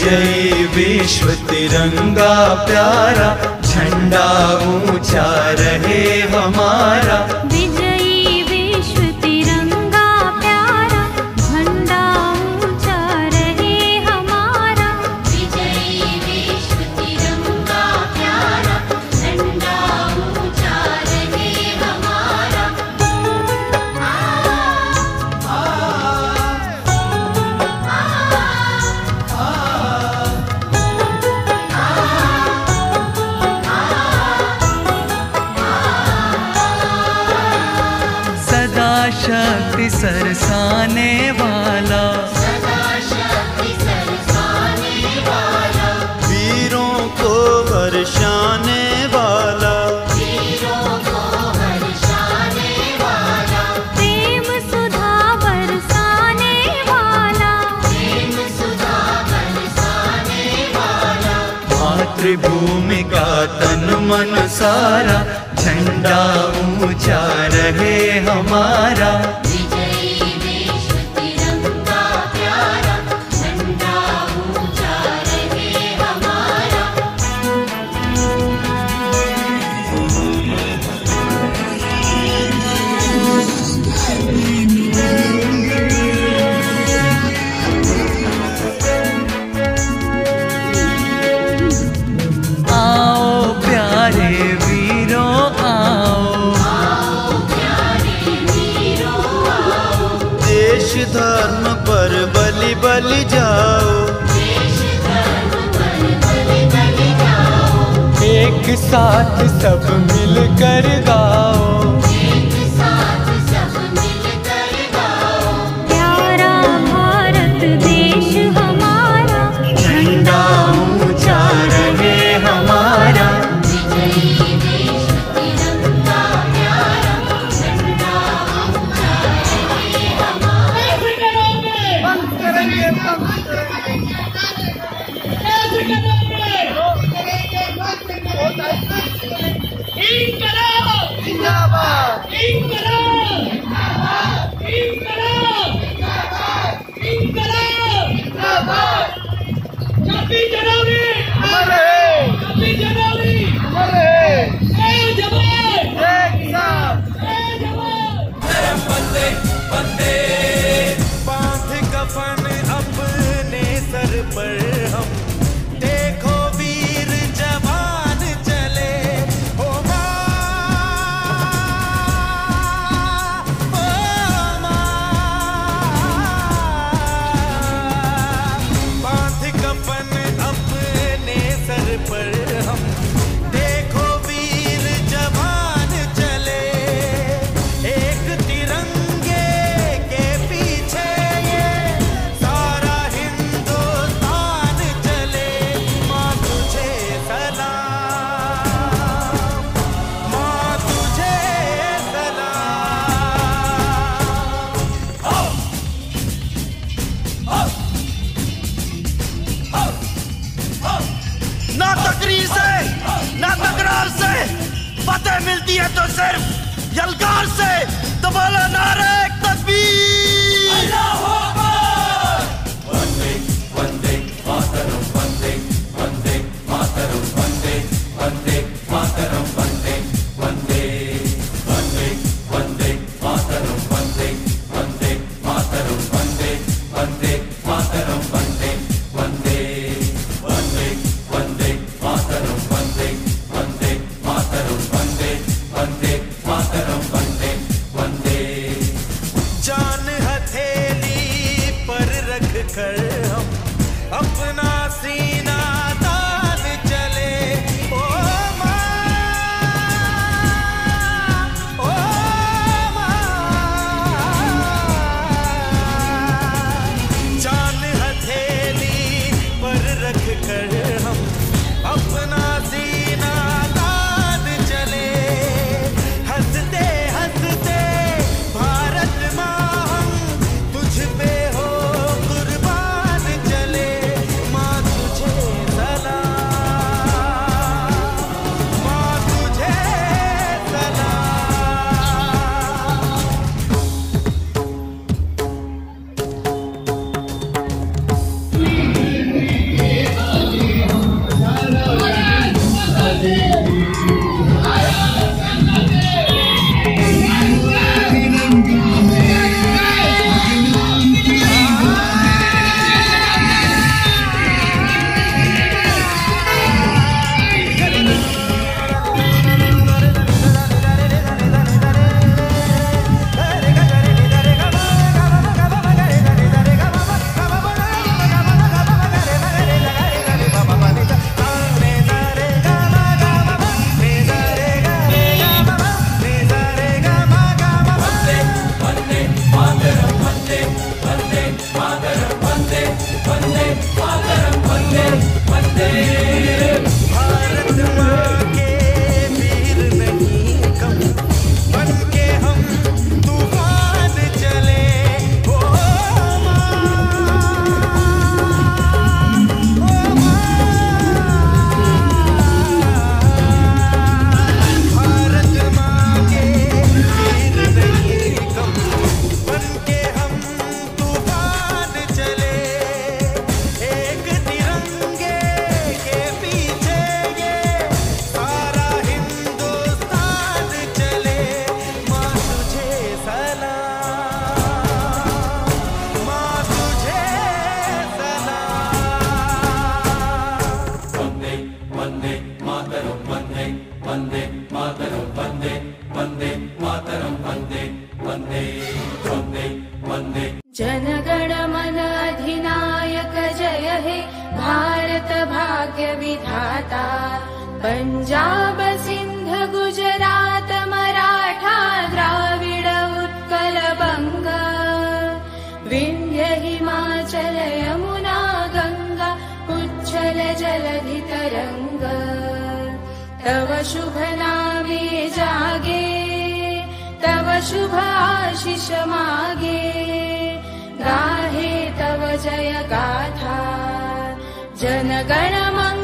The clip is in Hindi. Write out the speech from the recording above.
जय विश्व तिरंगा प्यारा झंडा ऊँचा रहे हमारा। शक्ति सरसाने वाला। वीरों को वर्षाने वाला। मातृभूमि तन मन सारा झंडा ऊँचा रहे हमारा। के साथ सब मिलकर गाओ। अपने बहादुरी से, ना तकरार से। फतेह मिलती है तो सिर्फ़ यलकार से। तो बोला नारे तस्वीर वन्दे मातरं वन्दे वन्दे मातरं वन्दे वन्दे वन्दे वन्दे। जनगणमनाधिनायक जय हे भारत भाग्य विधाता। पञ्जाब सिन्ध गुजरात मराठा द्राविड उत्कल बङ्ग विन्ध्य हिमाचल यमुना गङ्गा उच्छल जलधितरङ्ग तव शुभ नामे जागे तव शुभ आशिष मागे। गाहे तव जय गाथा जनगण मङ्गल